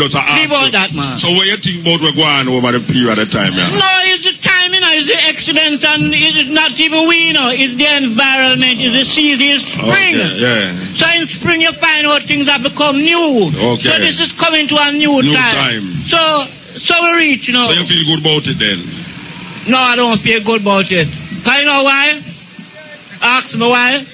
Not a Leave out that, man. So what you think about we're going over the period of time, yeah? No, it's the time, you know, it's the accident, and it's not even we, you know, it's the environment, it's the season, it's spring. Okay, yeah. So in spring you find out things have become new. Okay. So this is coming to a new, New time. time. So so we reach, you know. So you feel good about it then? no, I don't feel good about it. Can you know why? Ask me why.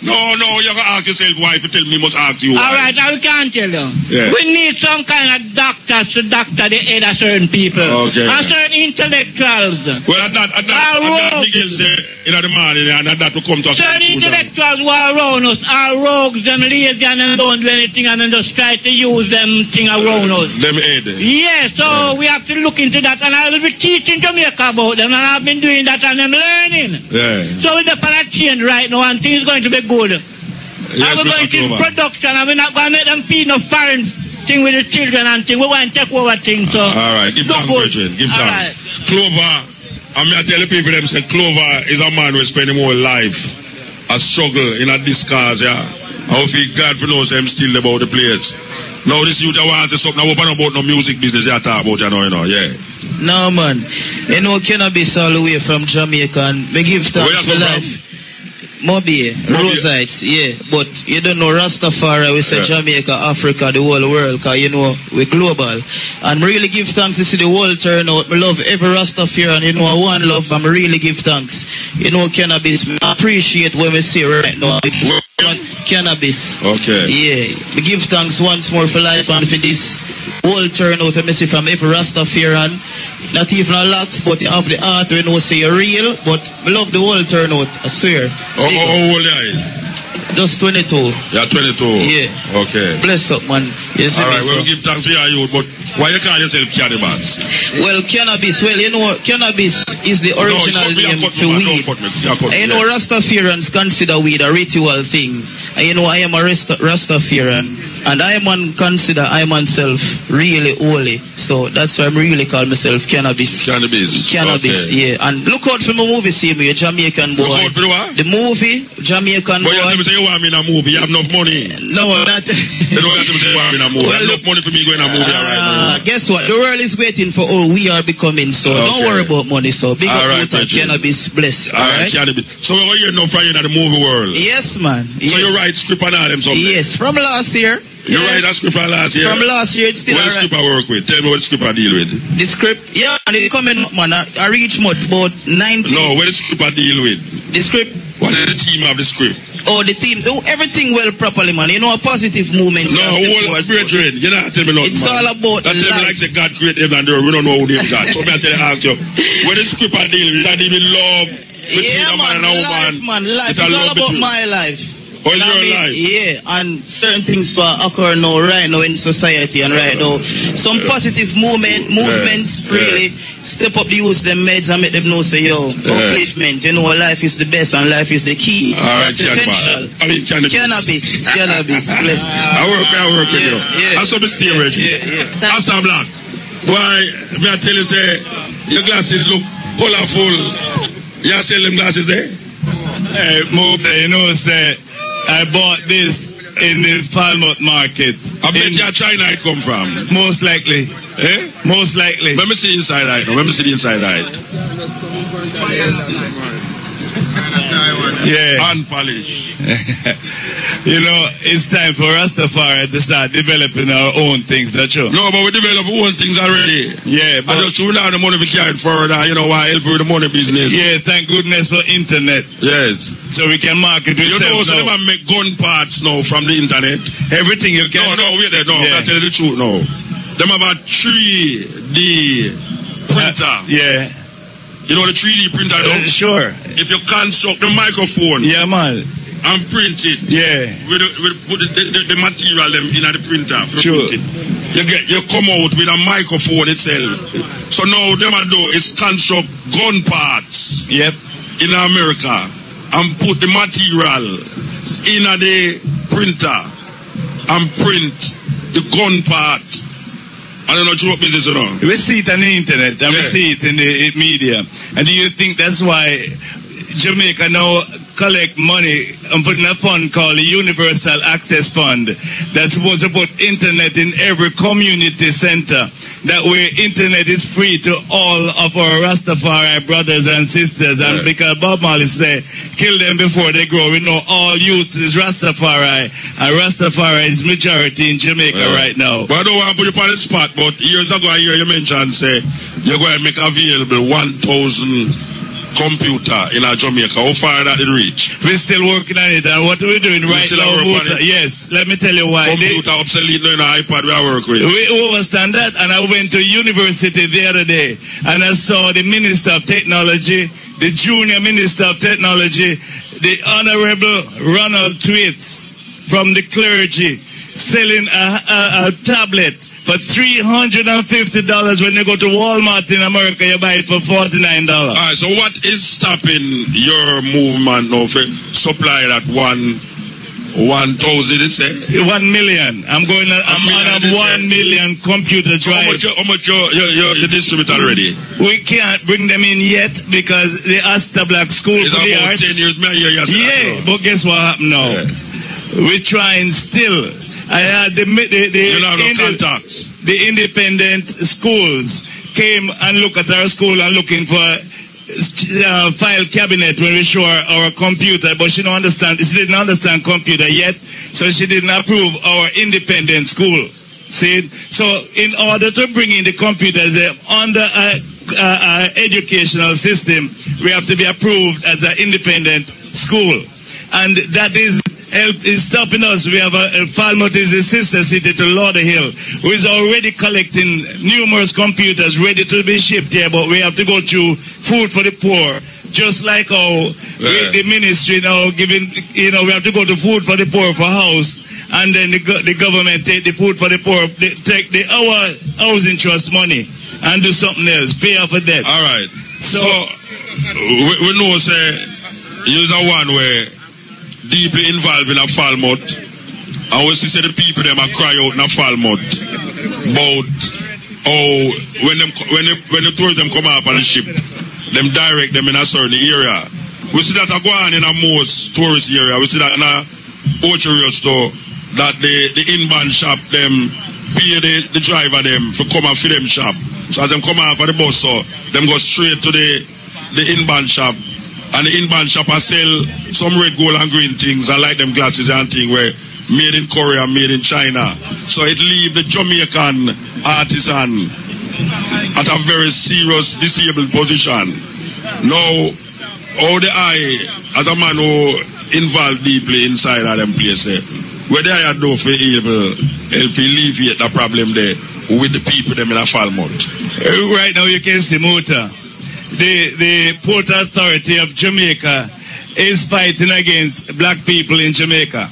No, no, you can ask yourself why if you tell me must ask you All why. right, I can't tell you. Yeah. We need some kind of doctors to doctor the head of certain people. Okay. And certain intellectuals. Well, at that, at that, at that. Miguel say, in the morning, and at that will come to a Certain intellectuals who are around us are rogues, them lazy and them don't do anything and then just try to use them thing around us. Them head. Yes, so we have to look into that and I will be teaching Jamaica about them and I've been doing that and I'm learning. Yeah. So we're the change right now and things going to be good. Yes, and we're going Mr. to Clover. production and we're not going to make them feed enough parents thing with the children and thing. We want to take over things. So All right, give look thanks, good. Give All thanks. right. Clover, I mean, I tell the people them say Clover is a man who spend his whole life a struggle in a disguise, yeah. I will feel glad for know say I'm still about the place. Now this youth I want to say something I open about no music business I talk about you know, you know, yeah. No man, you know cannabis all the way from Jamaica and me give Where thanks you for life. Mobile, Mobile. Rosites, yeah. But you don't know Rastafari, we say Yeah. Jamaica, Africa, the whole world, cause you know, we're global. And really give thanks to see the world turn out. Me love every Rastafari and you know, I one love and me really give thanks. You know, cannabis, me appreciate what we see right now. Cannabis. Okay. Yeah, we give thanks once more for life and for this whole turnout I see from every Rastafarian. Not even a lot, but you have the heart when you say you're real, but we love the whole turnout, I swear. Oh, Big oh, oh how old are you? Just 22. You're 22. Yeah. Okay. Bless up, man. You see All me, right, so. give thanks to your youth, but why you call yourself cannibals? Well, cannabis, well, you know, cannabis is the original no, you cut me, name for man, weed. me, you know, yeah. Rastafarians consider weed a ritual thing. And you know, I am a Rasta- Rastafarian. And I man consider I myself really holy. So that's why I'm really call myself cannabis. Cannabis. Cannabis, okay. yeah. And look out for my movie, see me, a Jamaican boy. Look out for the what? The movie, Jamaican But you have boy. to say you want me in a movie, you have enough money. No, not. You don't have to say you want me in a movie. Well, you enough money for me going in a movie right Uh, now. guess what? The world is waiting for all we are becoming. So don't worry about money. So big All up right, cannabis bless. All right, Alright? cannabis. So we're going to hear no Friday in the movie world. Yes, man. Yes. So you write script and all them something? Yes, from last year. You Yeah. write that script from last year? From last year, it's still What script I work with? Tell me what script I deal with. The script, yeah, and it coming up, man. I, I reach much about 90. No, what the script I deal with? The script, What is the team of the script? oh, the team, oh, everything well properly, man. You know, a positive movement. No, whole brethren, you don't tell me nothing. It's man. all about That tell me like say God created heaven and. We don't know who name God. So me I tell you, ask you. What the script I deal with? I deal with love between Yeah, a man man, and a woman. life, man, life. It's It's all about between- my life. You your I mean? life. Yeah, and certain things are occurring now, right now in society, and right now, some positive movement, movements Yeah. really step up the use them meds and make them know, say, yo, upliftment, you know, life is the best and life is the key. All right, That's cannabis. essential. I mean, cannabis. Cannabis, cannabis, bless. I work, I work with Yeah, you. yeah. I saw me stay ready. Yeah, yeah. Astor Black. Why, me I tell you, say, your glasses look colorful. You sell them glasses there? Hey, Muta, you know, say, I bought this in the Falmouth market. I bet you China it come from. Most likely. Eh? Most likely. Let me see inside eye. now. Let me see the inside eye. Yeah. Unpolished. you know, it's time for Rastafari to start developing our own things, that's true. No, but we develop our own things already. Yeah, I but just threw down the money we carried further, you know, why help with the money business. yeah, thank goodness for internet. Yes. So we can market You know, ourselves so now. make gun parts now from the internet. Everything you can. No, no, wait there, no, Yeah. I tell you the truth now. Them have a 3D printer. Yeah. You know the 3D printer, Uh, sure. If you construct the microphone Yeah, man. and print it, Yeah. with put the, the, the material them in the printer, Sure. print you get you come out with a microphone itself. So now them a do is construct gun parts Yep. in America and put the material in the printer and print the gun part. I don't know what business know. We see it on the internet and we see it in the media. And do you think that's why Jamaica now collect money and put in a fund called the Universal Access Fund that's supposed to put internet in every community center. That way internet is free to all of our Rastafari brothers and sisters. And because Bob Marley said, kill them before they grow. We know all youths is Rastafari. And Rastafari is majority in Jamaica Yeah. right now. But I don't want to put you on the spot, but years ago I hear you mention say you're going to make available 1,000 computer in our Jamaica. How far that it reach? We're still working on it. And what we're doing right now, work on it? yes, let me tell you why. They- Computer obsolete now in an iPad we are work with. We overstand that, and I went to university the other day, and I saw the Minister of Technology, the Junior Minister of Technology, the Honorable Ronald Thwaites from the clergy, selling a, a, a tablet for $350 when you go to Walmart in America, you buy it for $49. All right, so what is stopping your movement of for supply that one, 1,000 it say? One million. I'm going. On, I'm on a one million computer How much, how much you, you, you, you distribute already? We can't bring them in yet because they asked the Astor Black School It's for the Arts. 10 years, me I hear you say Yeah, but guess what happened now? Yeah. We're trying still. I had the the, the, You don't have no inde- contacts. the independent schools came and look at our school and looking for uh, file cabinet when we show her our computer, but she don't understand. She didn't understand computer yet, so she didn't approve our independent school. See, so in order to bring in the computers uh, under a educational system, we have to be approved as an independent school, and that is help is stopping us. We have a, a Falmouth is a sister city to Lauderhill, who is already collecting numerous computers ready to be shipped here, but we have to go to food for the poor. Just like how we, the ministry now giving, you know, we have to go to food for the poor for house, and then the, the government take the food for the poor, they take the our housing trust money and do something else, pay off a debt. All right. So- So, we, we know, say, you're the one where deeply involved in a Falmouth. And we see the people them a cry out in a Falmouth about how when them when the when the tourism come up on the ship, them direct them in a certain area. We see that go on in a most tourist area. We see that in a Orchard store that the the inbound shop them pay the, the driver them for come and for them shop. So as them come off of the bus, so them go straight to the the inbound shop. And the inbound shop I sell some red, gold and green things. I like them glasses and thing where made in Korea, made in China. So it leave the Jamaican artisan at a very serious disabled position. Now, how the eye, as a man who involved deeply inside of them place there, where they are do for able help alleviate the problem there with the people them in a Falmouth. Right now, you can see Muta. The, the Port Authority of Jamaica is fighting against black people in Jamaica.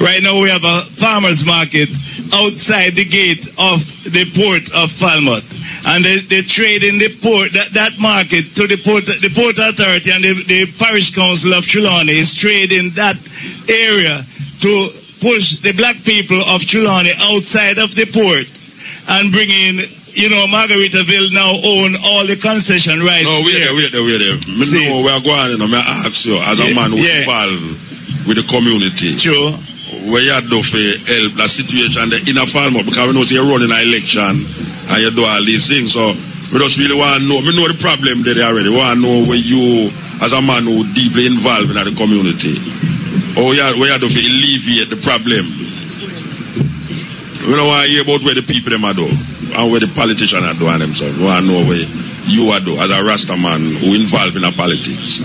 Right now, we have a farmer's market outside the gate of the port of Falmouth. And they, they trade in the port, that, that market to the port, the port authority and the, the parish council of Trelawney is trading that area to push the black people of Trelawney outside of the port and bring in, you know, Margaritaville now own all the concession rights. No, wait there. wait there, wait there. Me See. know where I go you know, me ask you, as a man who yeah. involved with the community, True. where you do for help the situation the inner Falmouth, because we know you're running an election and you do all these things. So we just really want to know, we know the problem there already. We want to know where you, as a man who deeply involved in the community, or you, where you do for alleviate the problem. We don't want to hear about where the people them are do and where the politicians are doing themselves. Want to know where you are do as a Rasta man who involved in the politics.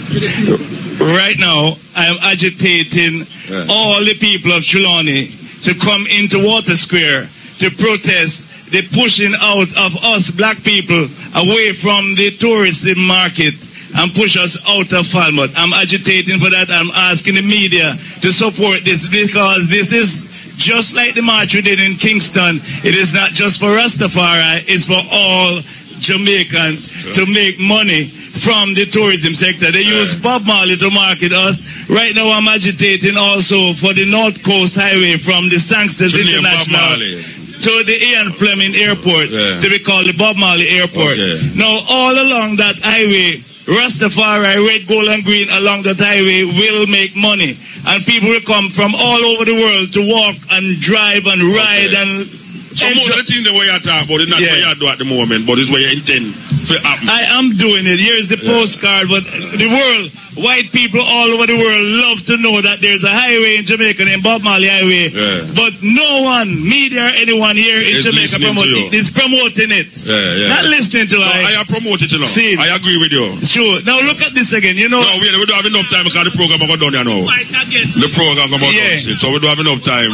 Right now, I'm agitating Yeah. all the people of Trelawney to come into Water Square to protest the pushing out of us black people away from the tourism market and push us out of Falmouth. I'm agitating for that. I'm asking the media to support this because this is just like the march we did in Kingston. It is not just for Rastafari, it's for all Jamaicans to make money from the tourism sector. They use Bob Marley to market us. Right now, I'm agitating also for the North Coast Highway from the To International to the Ian Fleming Airport Yeah. to be called the Bob Marley Airport. Okay. Now, all along that highway, Rastafari, red, gold, and green along that highway will make money. And people will come from all over the world to walk and drive and ride Okay. and So most enjoy. of the things that we are talking about is not Yeah. what you do at the moment, but it's what you intend to happen. I am doing it. Here's the postcard, but the world, white people all over the world love to know that there's a highway in Jamaica named Bob Marley Highway. Yeah. But no one, media or anyone here in Is Jamaica listening promoting you. is promoting it. Yeah, yeah. Not listening to No, I. I have promoted you know. See. I agree with you. Sure. Now look at this again. You know, No, we, we don't have enough time because the program is done you know. The program is Yeah. done, so we don't have enough time.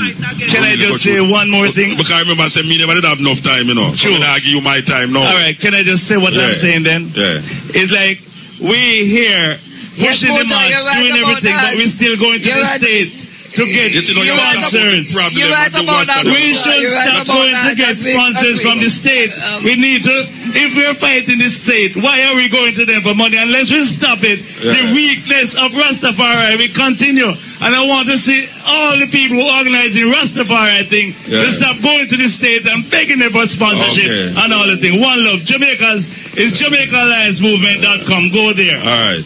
can I just say one more thing? Because I remember I said me never did have enough time, you know. So Sure. I give you my time now. All right. Can I just say what Yeah. I'm saying then? Yeah. It's like we here Yes, pushing the Mojo, march, right doing everything, that. but we're still going to You're the right. state to get You see, You're you're right sponsors. the You're right about that. We should right stop going to get That's sponsors from the state. Um, we need to, if we're fighting the state, why are we going to them for money? Unless we stop it, the weakness of Rastafari, we continue. And I want to see all the people who organizing Rastafari thing Yeah. to stop going to the state and begging them for sponsorship Okay. and all the thing. One love. Jamaica's is JamaicaAllianceMovement.com. Go there. All right.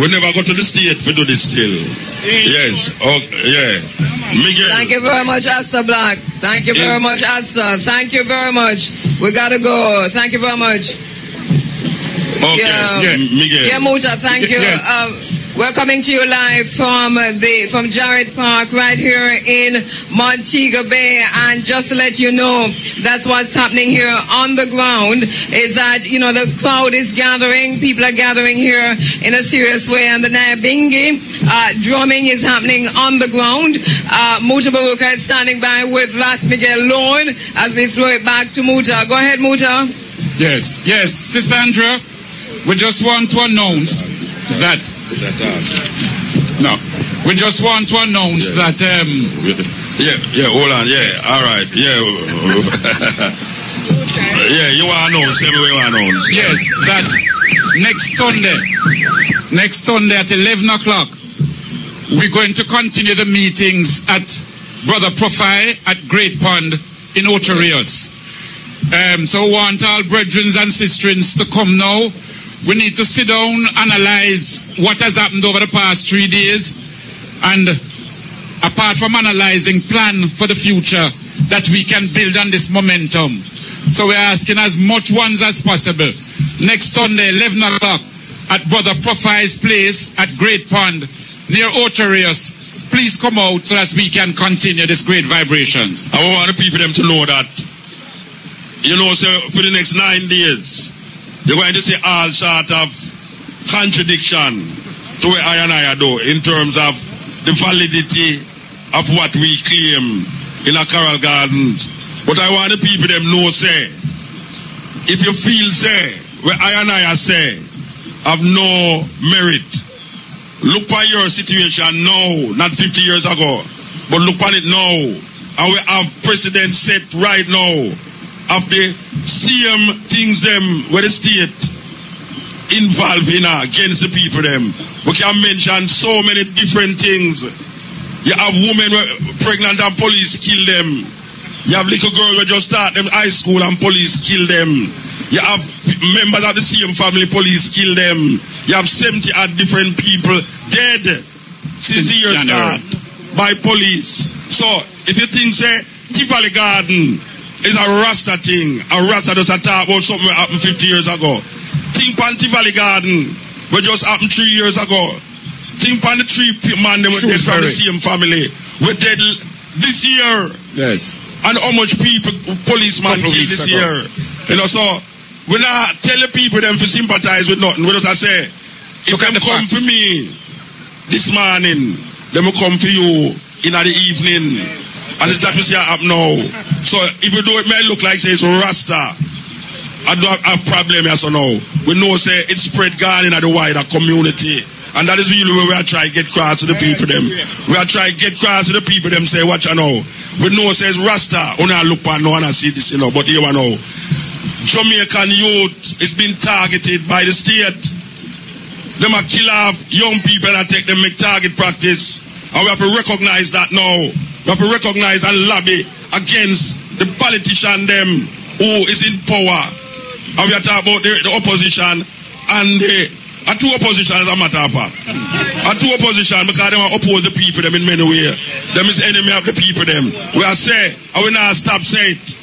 We never go to the state We do this still. Yes. Okay. Yeah. Miguel. Thank you very much, Astor Black. Thank you very much, Astor. Thank you very much. We gotta go. Thank you very much. Okay. Yeah. M- Miguel. Yeah, Muta, thank you. Yes. Um, we're coming to you live from the from Jarrett Park right here in Montego Bay, and just to let you know, that's what's happening here on the ground. Is that you know the crowd is gathering, people are gathering here in a serious way, and the Nyabingi uh, drumming is happening on the ground. Uh, Muta Baruka is standing by with Las Miguel Lorne as we throw it back to Muta. Go ahead, Muta. Yes, yes, Sister Andrea, we just want to announce that, no, we just want to announce Yeah. that, um, Yeah, yeah, hold on, yeah, all right, yeah. yeah, you want to announce, you want to announce. yes, that next Sunday, next Sunday at 11 o'clock, we're going to continue the meetings at Brother Profi at Great Pond in Ocho Rios. Um, so we want all brethren and sisters to come now. We need to sit down, analyze what has happened over the past three days, and apart from analyzing, plan for the future that we can build on this momentum. So we're asking as much ones as possible. Next Sunday, 11 o'clock, at Brother Profi's place at Great Pond, near Ocho Rios. Please come out so that we can continue this great vibrations. I want the people them to know that, you know, so for the next nine days, you're going to see all sort of contradiction to what I and I do in terms of the validity of what we claim in our Coral Gardens. But I want the people them know, say, if you feel, say, what I and I say, have no merit, look at your situation now, not 50 years ago, but look at it now. And we have president set right now of the same things them where the state involved in uh, against the people them. We can mention so many different things. You have women pregnant and police kill them. You have little girls who just start them high school and police kill them. You have members of the same family, police kill them. You have 70 odd different people dead since, Since the year January. start by police. So if you think say Tivoli Garden is a Rasta thing, a Rasta just talk about something that happened 50 years ago. Think on Tivoli Garden, what just happened three years ago. Think on the three man they were dead from the same family. We're dead this year. Yes. And how much people, of killed this ago. year. You know, so we're not tell the people them to sympathize with nothing. We just say, if Look them the come facts. for me this morning, them will come for you in the evening. And it's that we see happen now. So if you do it, may look like say it's Rasta. I don't have a problem here so now. We know say it spread gone in the wider community. And that is really where we are trying to get across to the people them. We are trying to get across to the people them say, watch you know. We know says Rasta, only I look on no one I see this, you know, but here we know. Jamaican youth is being targeted by the state. Them a kill off young people and take them make target practice. And we have to recognize that now. We have to recognize and lobby against the politician them who is in power. And we are talking about the, the opposition and the A two opposition as a matter of fact. A two opposition because them are oppose the people them in many ways. Them is enemy of the people them. We are say, and we not stop say it.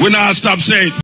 We not stop say it.